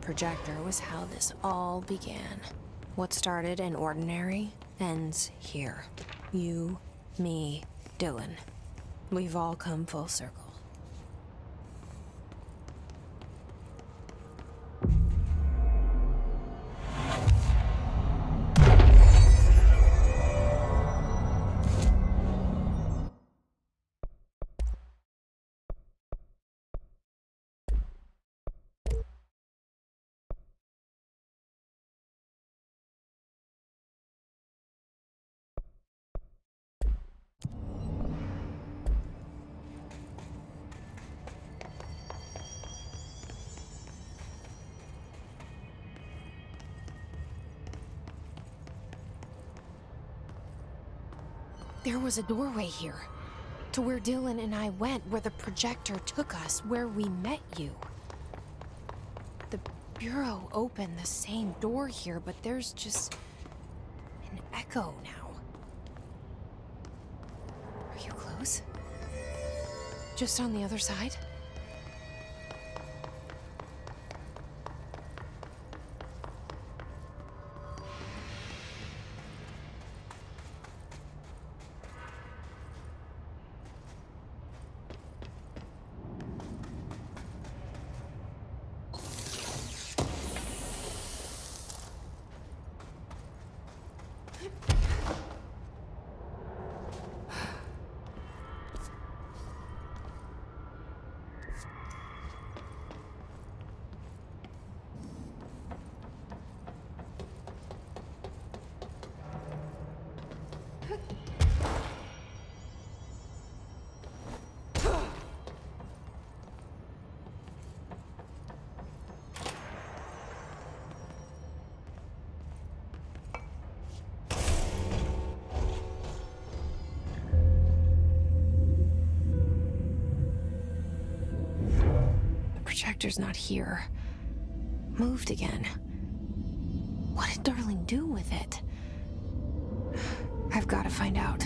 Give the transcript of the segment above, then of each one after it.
projector was how this all began. What started in Ordinary ends here. You, me, Dylan. We've all come full circle. Was a doorway here. To where Dylan and I went, where the projector took us, where we met you. The Bureau opened the same door here, but there's just an echo now. Are you close? Just on the other side? Projector's not here. Moved again. What did Darling do with it? I've got to find out.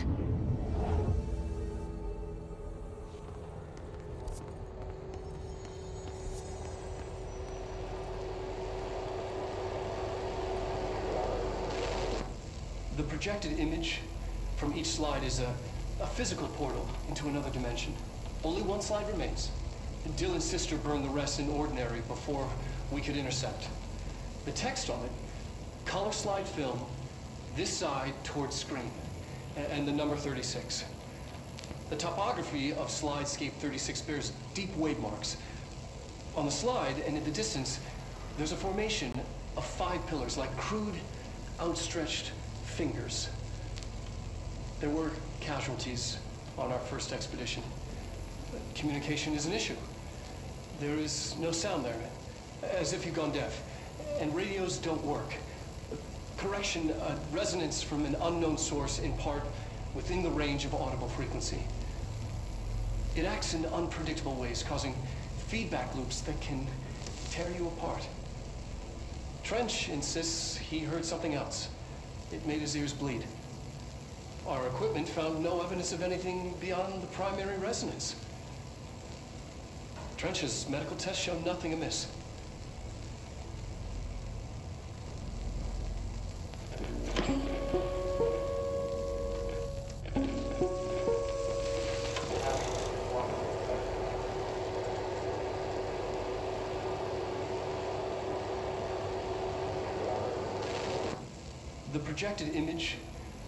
The projected image from each slide is a, a physical portal into another dimension. Only one slide remains. Dylan's sister burned the rest in Ordinary before we could intercept. The text on it, color slide film, this side towards screen, and the number 36. The topography of Slidescape 36 bears deep wave marks. On the slide and in the distance, there's a formation of five pillars like crude, outstretched fingers. There were casualties on our first expedition. Communication is an issue. There is no sound there, as if you've gone deaf. And radios don't work. Correction, a resonance from an unknown source in part within the range of audible frequency. It acts in unpredictable ways, causing feedback loops that can tear you apart. Trench insists he heard something else. It made his ears bleed. Our equipment found no evidence of anything beyond the primary resonance. Trench's medical tests show nothing amiss. The projected image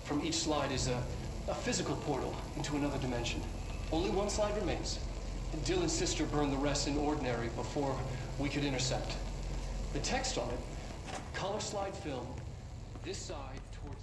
from each slide is a, a physical portal into another dimension. Only one slide remains. Dylan's sister burned the rest in Ordinary before we could intercept. The text on it, color slide film, this side towards...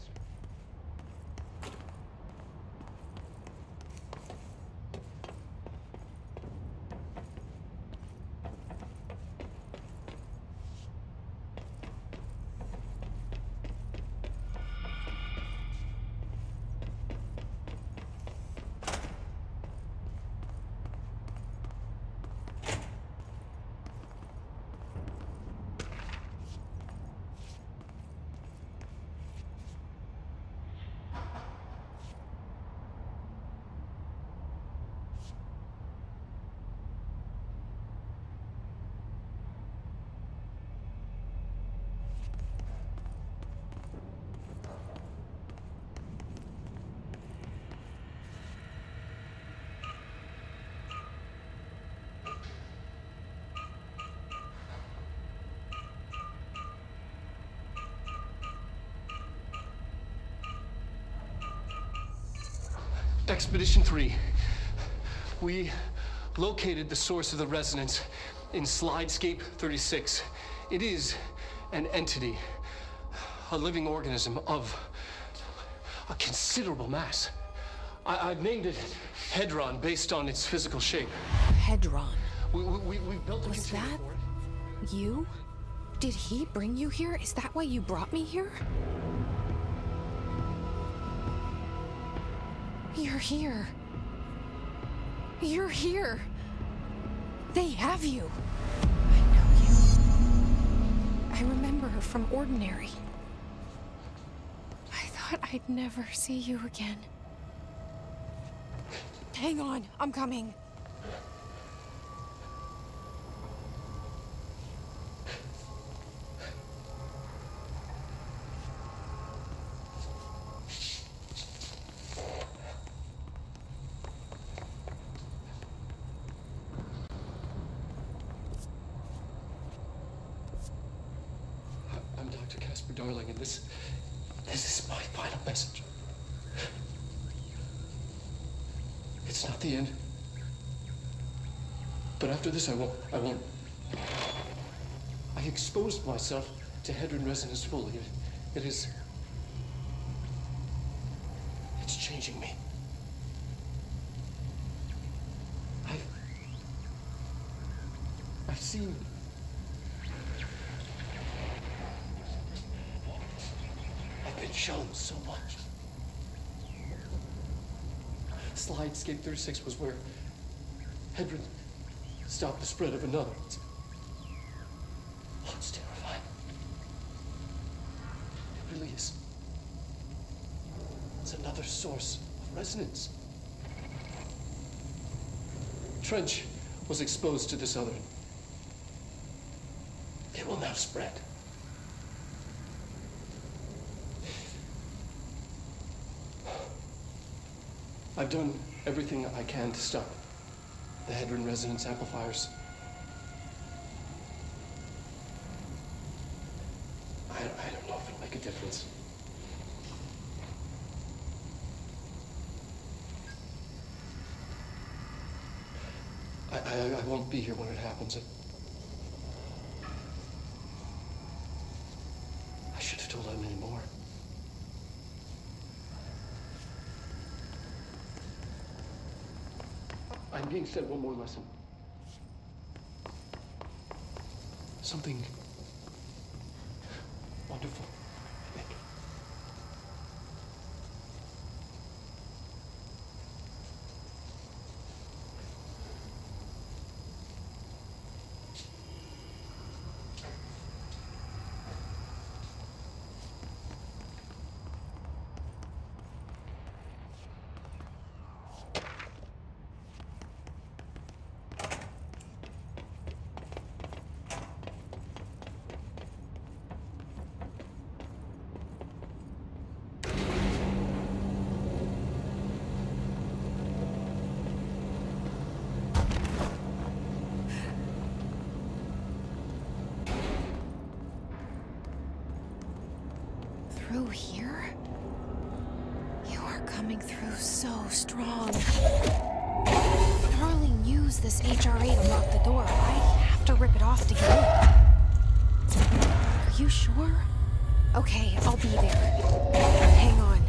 Expedition 3. We located the source of the resonance in Slidescape 36. It is an entity, a living organism of a considerable mass. I- have named it Hedron based on its physical shape. Hedron. We, we, we built a Was that you? Did he bring you here? Is that why you brought me here? You're here. You're here. They have you. I know you. I remember her from Ordinary. I thought I'd never see you again. Hang on, I'm coming. I'm Dr. Casper Darling, and this. This is my final message. It's not the end. I won't. I won't. I exposed myself to Hedron resonance fully. It, it is. It's changing me. I've. I've seen. I've been shown so much. Slidescape 36 was where Hedron stopped the spread of another. It's, oh, it's terrifying. It really is. It's another source of resonance. Trench was exposed to this other. It will now spread. I've done everything I can to stop the Hedron resonance amplifiers. I, I don't know if it'll make a difference. I, I, I won't be here when it happens. I should have told Emily more. I'm being sent one more lesson. Something wonderful, I think. Through here? You are coming through so strong. Darling used this HRA to lock the door. I have to rip it off to get in. Are you sure? Okay, I'll be there. Hang on.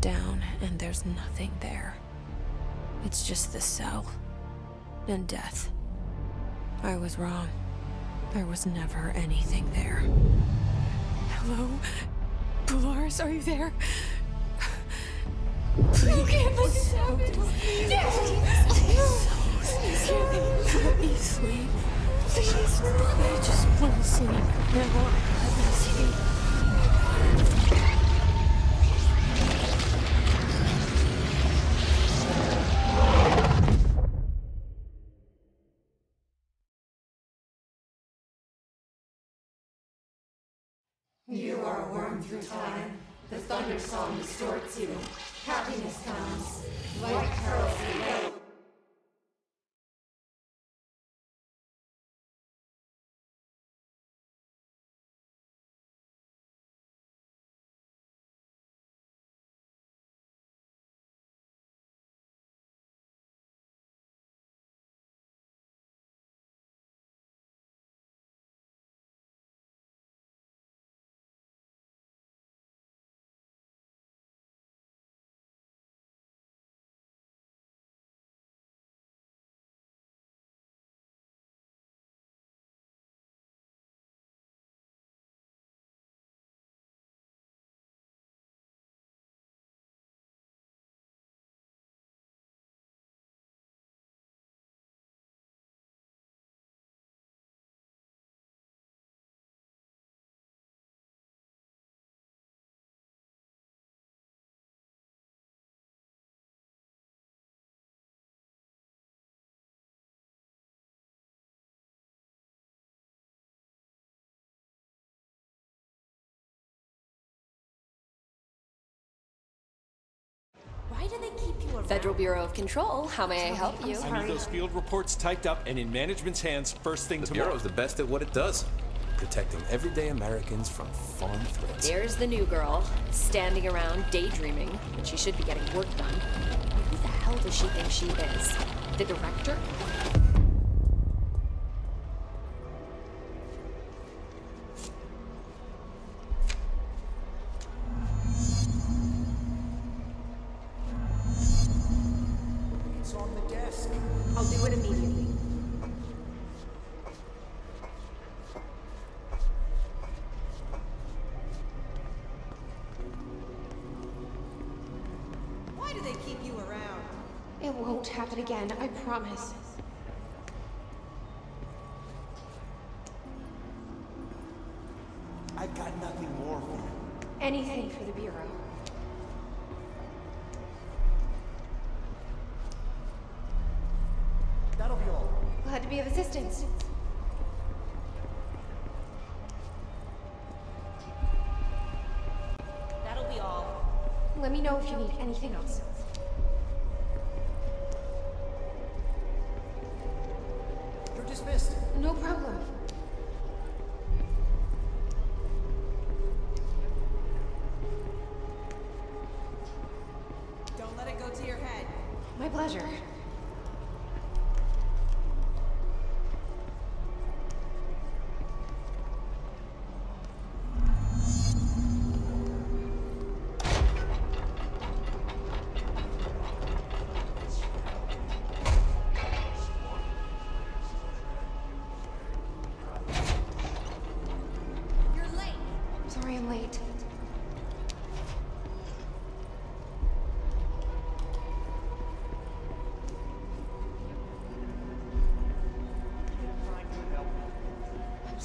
down and there's nothing there. It's just the cell. And death. I was wrong. There was never anything there. Hello? Polaris, are you there? Please. You can't believe this please, please, Please. please. Please, please, Please. I just want to sleep. Now let me sleep. Through time. The thunder song distorts you. Happiness comes. White pearls below. Federal Bureau of Control, how may I help you? I need those field reports typed up and in management's hands first thing The tomorrow. Bureau's the best at what it does. Protecting everyday Americans from foreign threats. There's the new girl, standing around daydreaming when she should be getting work done. Who the hell does she think she is? The director? If you need anything else.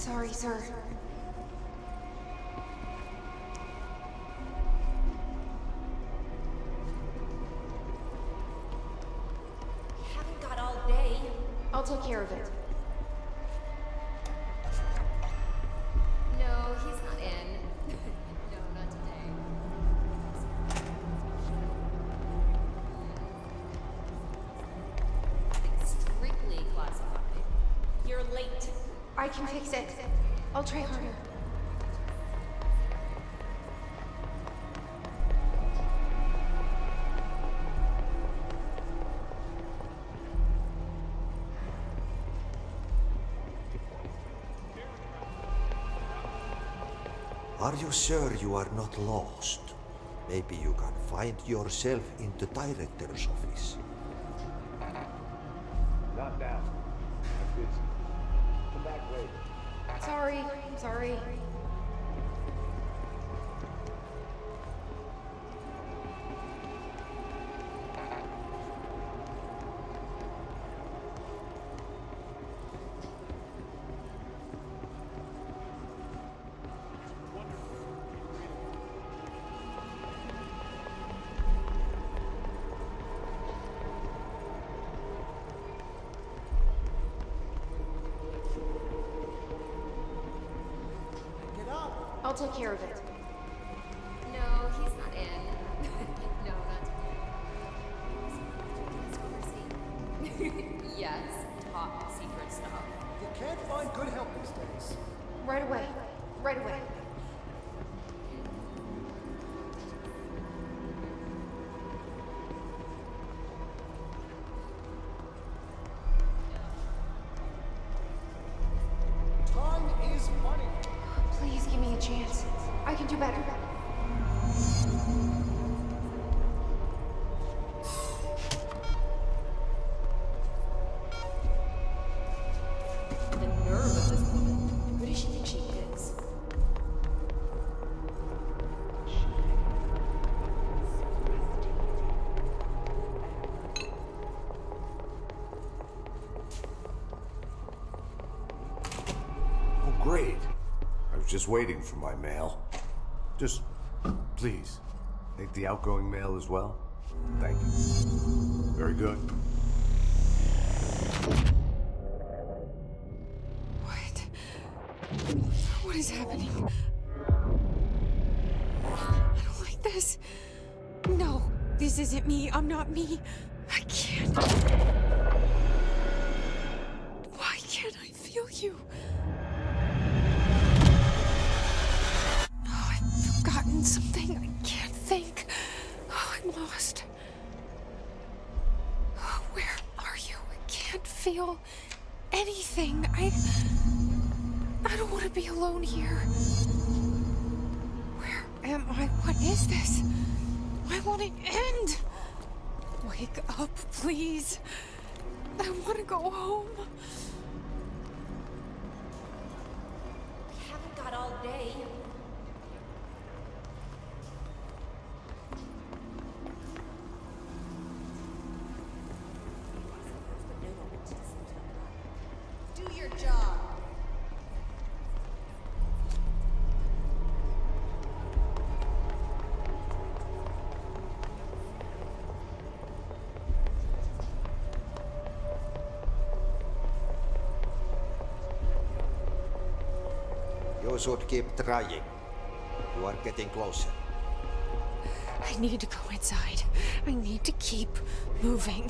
Sorry, sir. Haven't got all day. I'll take care of it. No, he's not in. no, not today. Strictly classified. You're late. I can fix it. Are you sure you are not lost? Maybe you can find yourself in the director's office. I'll take care of it. No, he's not in. no, not yes, top secret stuff. You can't find good help these days. Right away. Right away. just waiting for my mail. Just, please, take the outgoing mail as well. Thank you. Very good. day. You should keep trying. You are getting closer. I need to go inside. I need to keep moving.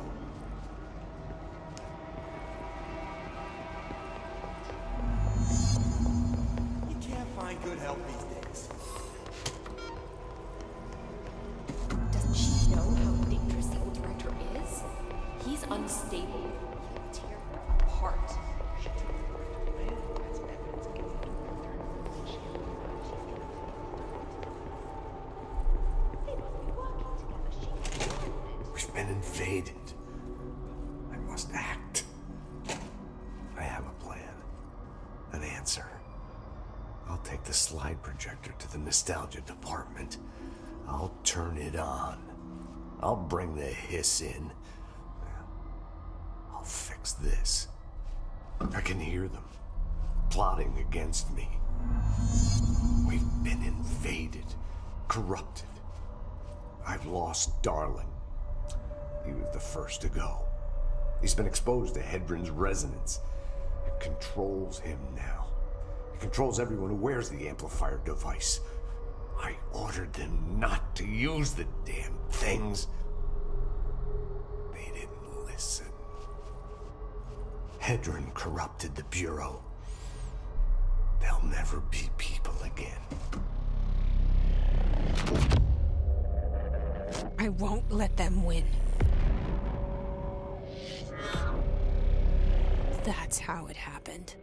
invaded. I must act. I have a plan. An answer. I'll take the slide projector to the nostalgia department. I'll turn it on. I'll bring the hiss in. I'll fix this. I can hear them plotting against me. We've been invaded, corrupted. I've lost Darling. He was the first to go. He's been exposed to Hedron's resonance. It controls him now. It controls everyone who wears the amplifier device. I ordered them not to use the damn things. They didn't listen. Hedron corrupted the Bureau. They'll never be people again. I won't let them win. That's how it happened.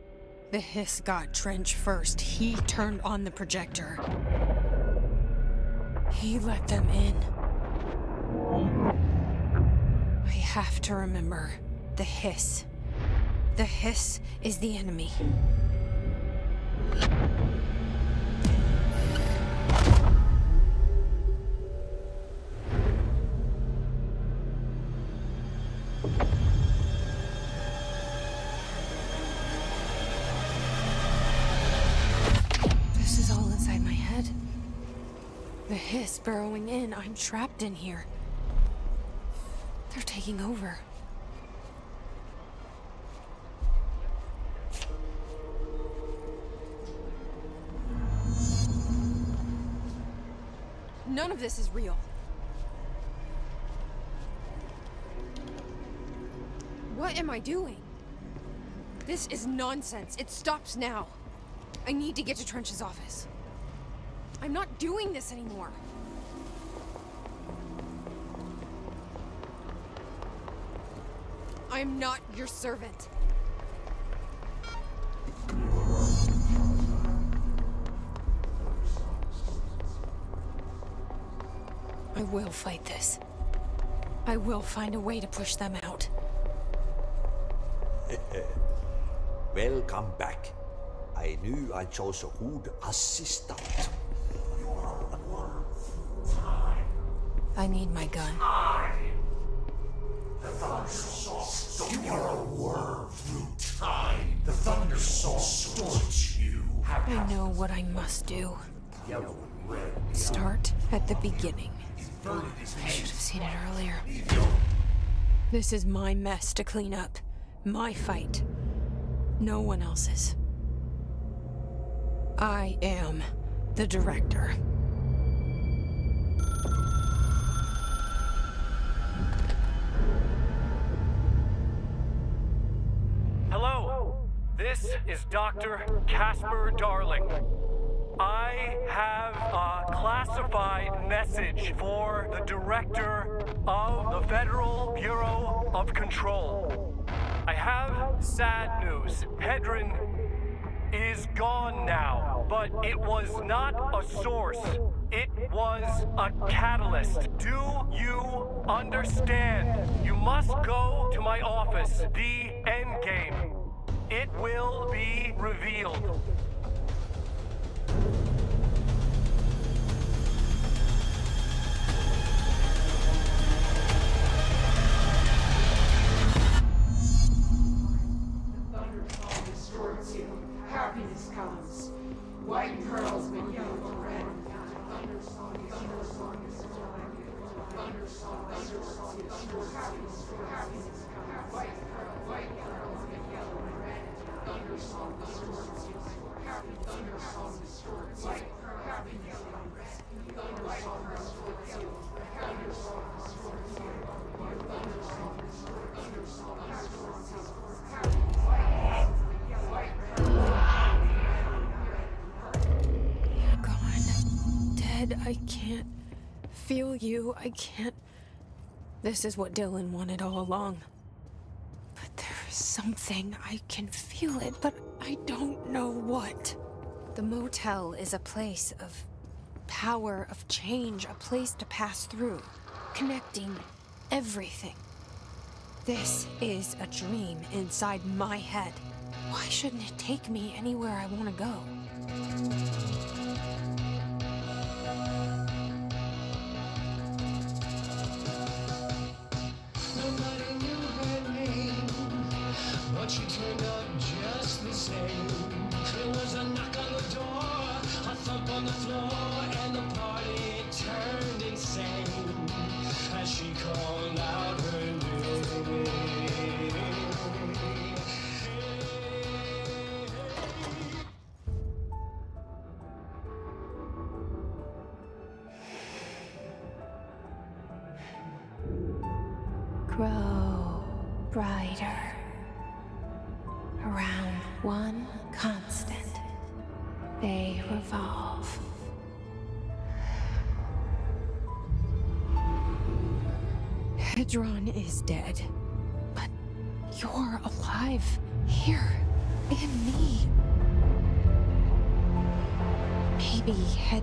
The hiss got Trench first. He turned on the projector. He let them in. I have to remember the hiss. The hiss is the enemy. Trapped in here. They're taking over. None of this is real. What am I doing? This is nonsense. It stops now. I need to get to Trench's office. I'm not doing this anymore. I'm not your servant. I will fight this. I will find a way to push them out. Welcome back. I knew I chose a good assistant. I need my gun. You are a worm through time. The Thunder Saw stores you. I know what I must do. Start at the beginning. I should have seen it earlier. This is my mess to clean up. My fight. No one else's. I am the director. This is Dr. Casper Darling. I have a classified message for the director of the Federal Bureau of Control. I have sad news. Hedron is gone now, but it was not a source. It was a catalyst. Do you understand? You must go to my office, the Endgame. It will be revealed. Happiness comes. White pearls. Happiness happiness. White pearl white pearls when yellow thunderstorm distorts. Happy distorts. Happy distorts. Distorts. Distorts. Distorts. Gone. Dead. I can't feel you. I can't. This is what Dylan wanted all along. There's something. I can feel it, but I don't know what. The motel is a place of power, of change, a place to pass through, connecting everything. This is a dream inside my head. Why shouldn't it take me anywhere I want to go?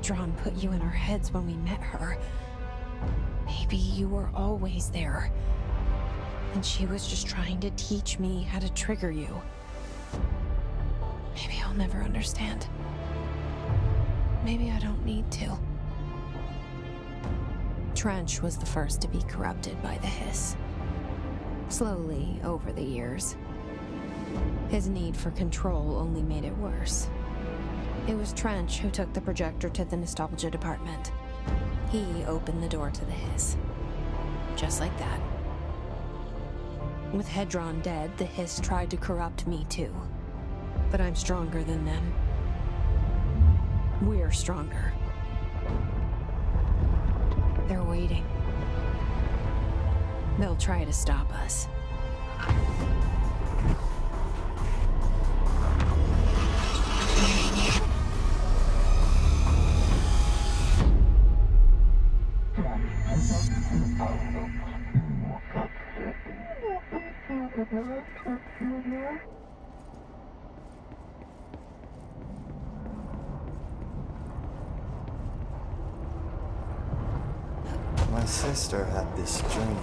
Hedron put you in our heads when we met her. Maybe you were always there. And she was just trying to teach me how to trigger you. Maybe I'll never understand. Maybe I don't need to. Trench was the first to be corrupted by the hiss. Slowly, over the years. His need for control only made it worse. It was Trench who took the projector to the nostalgia department. He opened the door to the hiss. Just like that. With Hedron dead, the hiss tried to corrupt me too. But I'm stronger than them. We're stronger. They're waiting. They'll try to stop us. This dream.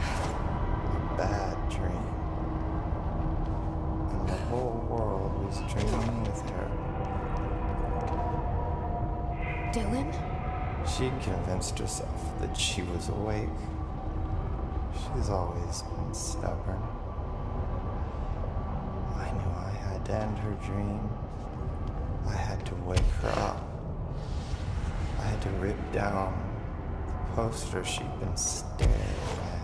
A bad dream. And the whole world was dreaming with her. Dylan? She convinced herself that she was awake. She's always been stubborn. I knew I had to end her dream. I had to wake her up. I had to rip down poster she'd been staring at.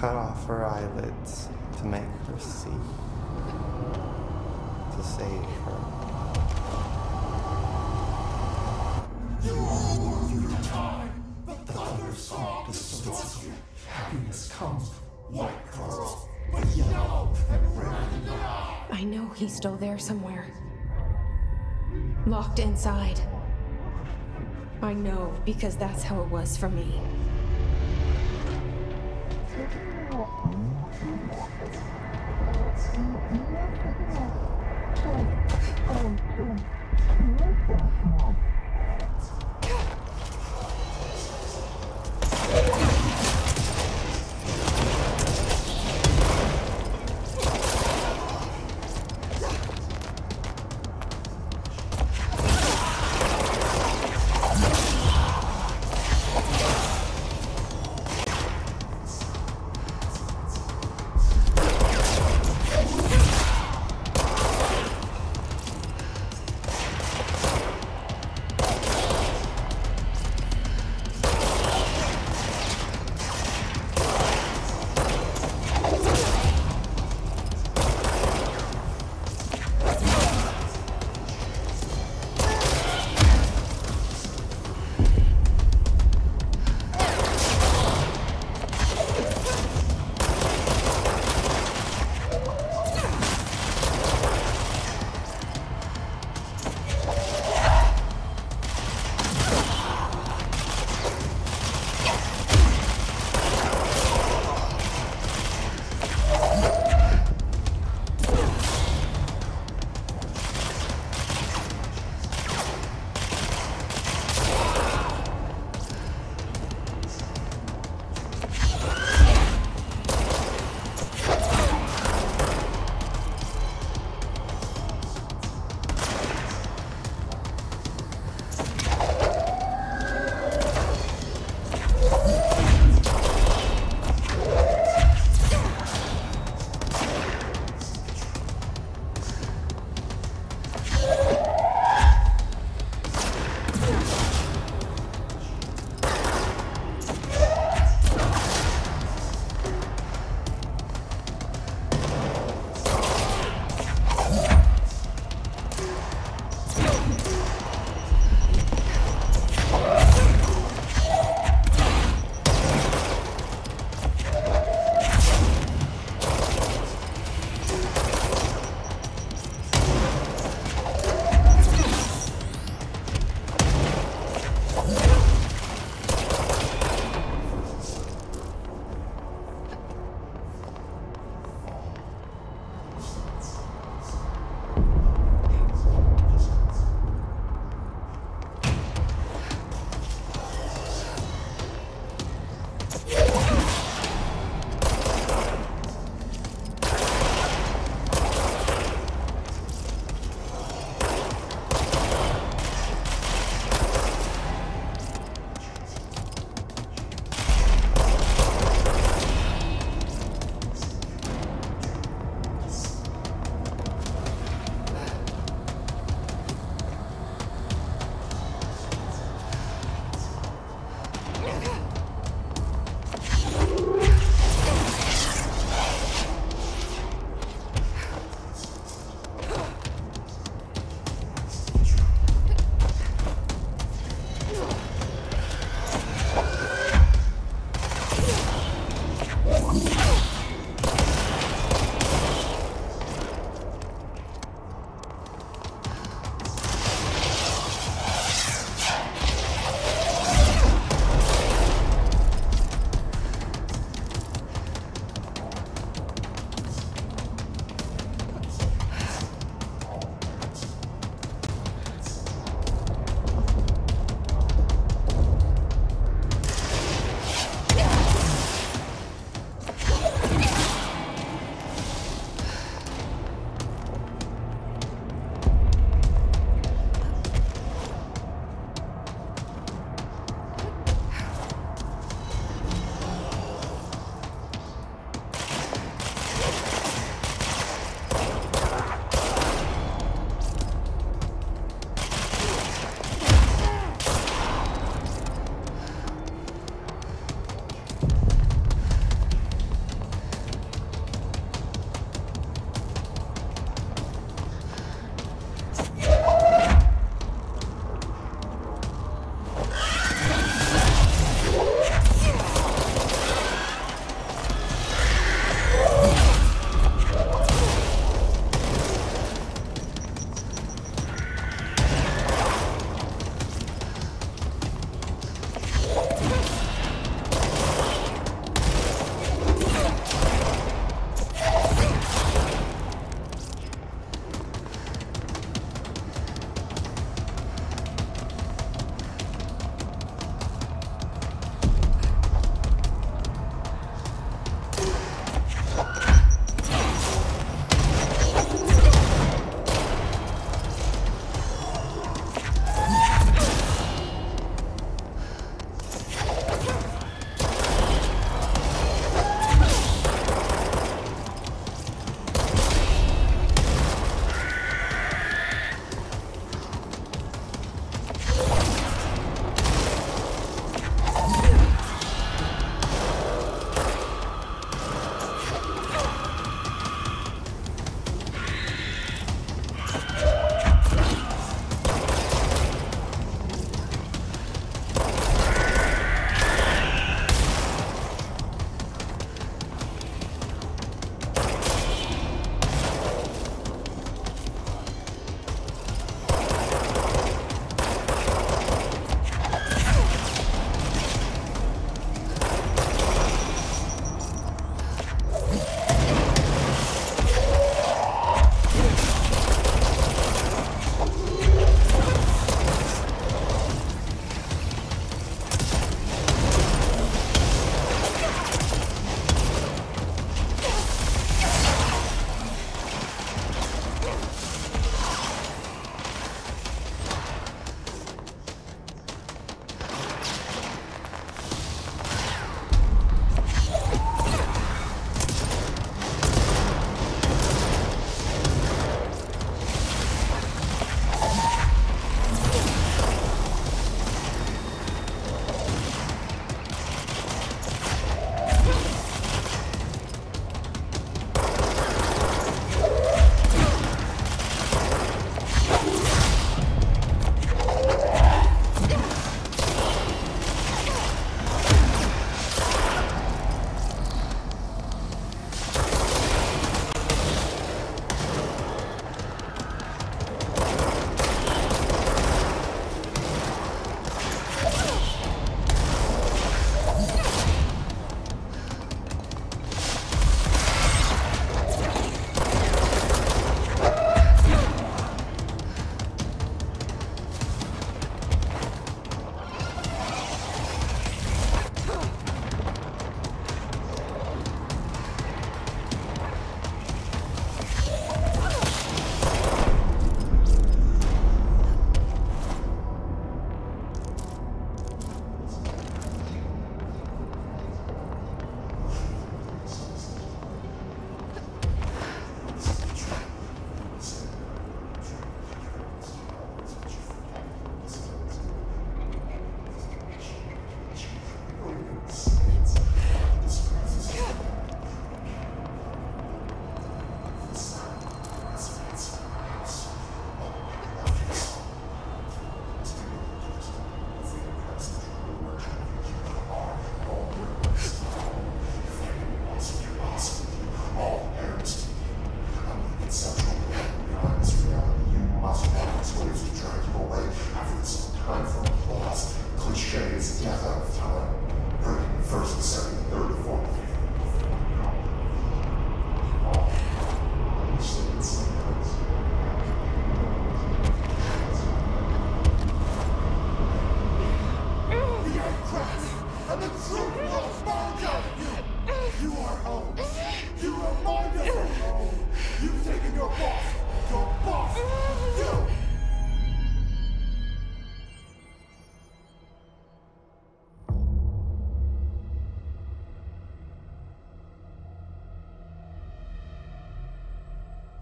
Cut off her eyelids to make her see. To save her. You are worth your time. The thunder song distorts you. Happiness comes, white curls, but yellow and red. I know he's still there somewhere. Locked inside. I know because that's how it was for me. Hmm?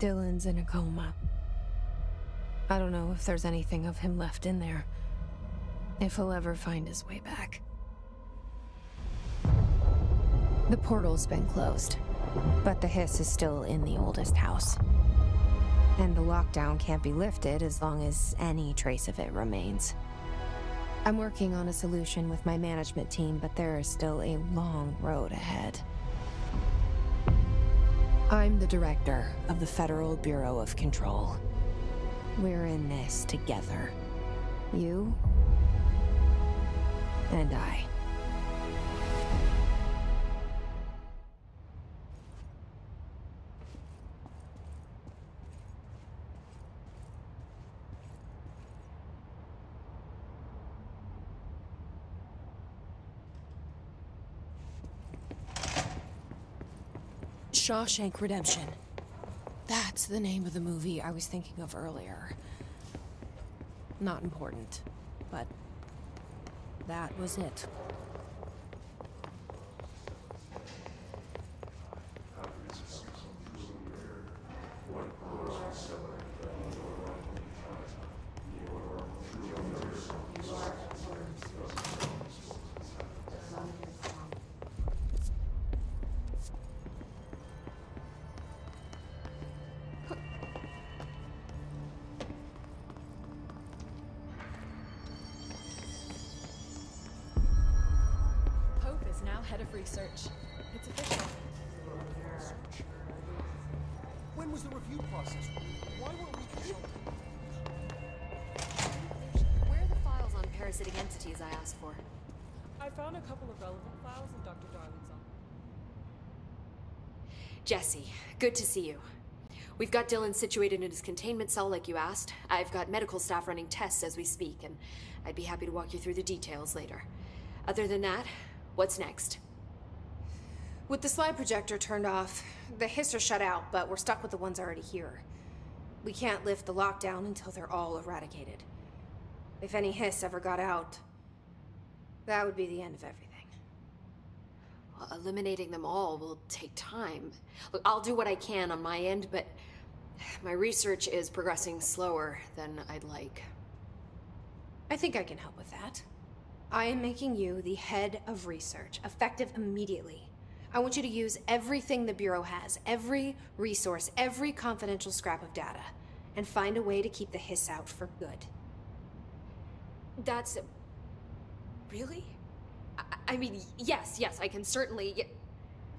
Dylan's in a coma. I don't know if there's anything of him left in there. If he'll ever find his way back. The portal's been closed, but the hiss is still in the oldest house. And the lockdown can't be lifted as long as any trace of it remains. I'm working on a solution with my management team, but there is still a long road ahead. I'm the director of the Federal Bureau of Control. We're in this together. You and I. Shawshank Redemption. That's the name of the movie I was thinking of earlier. Not important, but that was it. Head of research. It's official. When was the review process? Why weren't we consulted? Where are the files on parasitic entities I asked for? I found a couple of relevant files in Dr. Darling's office. Jesse, good to see you. We've got Dylan situated in his containment cell like you asked. I've got medical staff running tests as we speak, and I'd be happy to walk you through the details later. Other than that, what's next? With the slide projector turned off, the hiss are shut out, but we're stuck with the ones already here. We can't lift the lockdown until they're all eradicated. If any hiss ever got out, that would be the end of everything. Well, eliminating them all will take time. Look, I'll do what I can on my end, but my research is progressing slower than I'd like. I think I can help with that. I am making you the head of research, effective immediately. I want you to use everything the Bureau has, every resource, every confidential scrap of data, and find a way to keep the hiss out for good. That's. Really? I, I mean, yes, yes, I can certainly.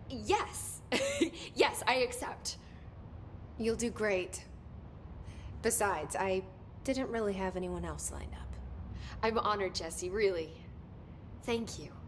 Yes! yes, I accept. You'll do great. Besides, I didn't really have anyone else lined up. I'm honored, Jesse, really. Thank you.